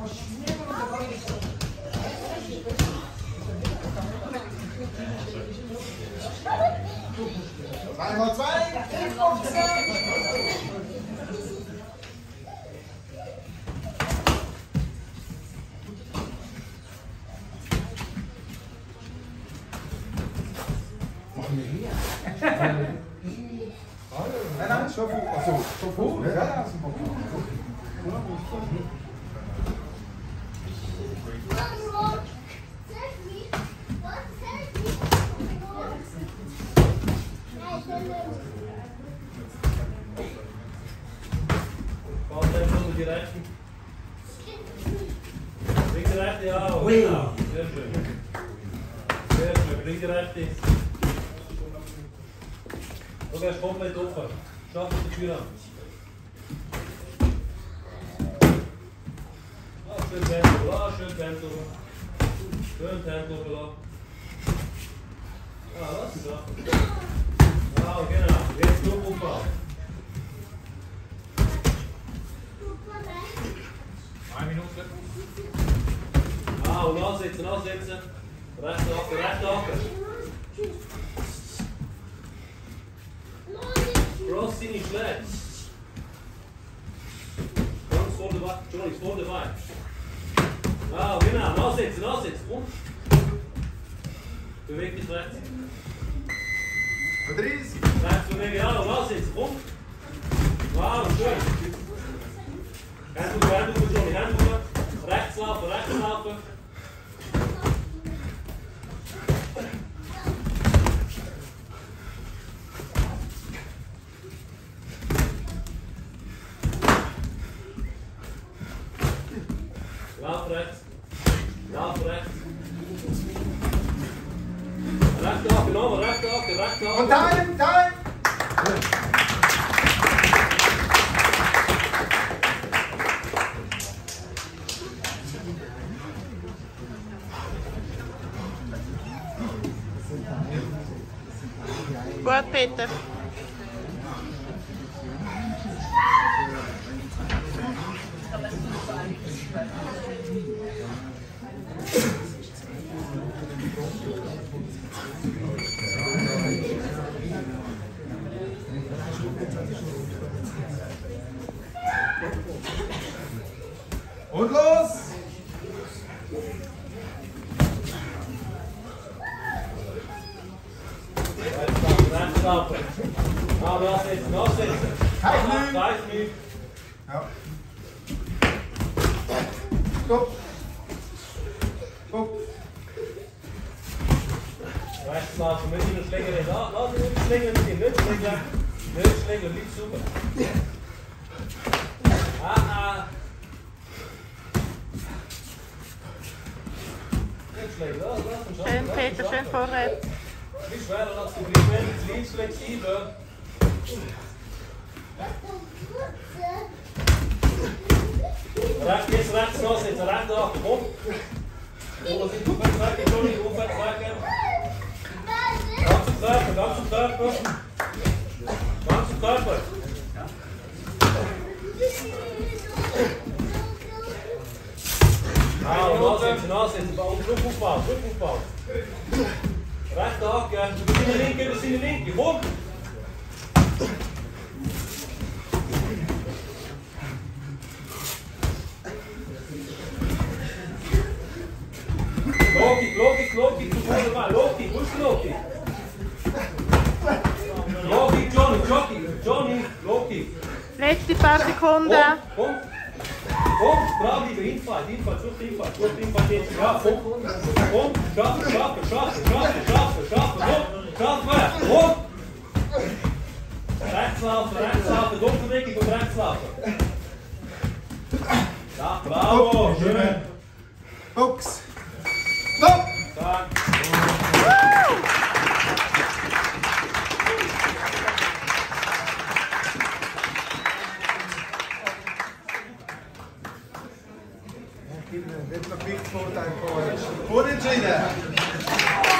Zwei mal zwei, fünf auf zwei. Nein, nein, schon Achso, schon Ja, ja. Warte, dann nur die rechte. Bring die rechte an. Genau. Sehr schön. Sehr schön. Bring die rechte. Du gehst komplett offen. Die Tür an. Ah, schön Tempo, schön Tempo. Schön Tempo. Zwei Minuten. Ah, und ansetzen, ansetzen. Rechts Haken, rechts Haken. Cross seine Schläge. Ganz vor der Bein. Johnny, vor der Bein. Ah, genau. Ansetzen, ansetzen. Komm. Beweg dich rechts. Patrice. Rechts bewegen, ja, und ansetzen. Komm. Wow, schön. Lá frente. Lá frente. Recht auf, genau, recht auf, recht auf. Und time, time. Boa peta. Rechts laufen. Ah, nachsetzen, nachsetzen. Kein Ah, Mühe. Kreis Mühe. Ja. Stopp. Stopp. Rechts laufen, mit den Schläger nicht. Ah, lass ihn nicht schlängeln mit ihm, nicht schlängeln. Nicht schlängeln, liegt super. Ah, ah. Nicht schlängeln, lass, lass ihn schaffen. Schön, lass ihn Peter, schön schaffen. vorwärts. Wie schwerer als du bist, wenn du links flexibel. Rechts, jetzt rechts nachsetzen, rechts nach, komm. Oben sind aufwärts weg, Entschuldigung, aufwärts weg. Ganz im Körper, ganz Druck aufbauen. Rechte Haken, über seine linke, über seine linke, komm! Loki, Loki, Loki, vorne mal, Loki, ist Loki? Loki, Johnny, Johnny, Johnny, Loki. Letzte paar Sekunden. Komm, komm. Komm, dranbleiben, hinfallen, hinfallen, such hinfallen, such hinfallen jetzt. Ja, komm, schaffen, schaffen, schaffen, schaffen, schaffen, schaffen, komm, schaffen, komm. Rechts laufen, rechts laufen, Doppelbewegung und rechts laufen. Ja, bravo, schön. Box. Give them a big four time for Put it in there.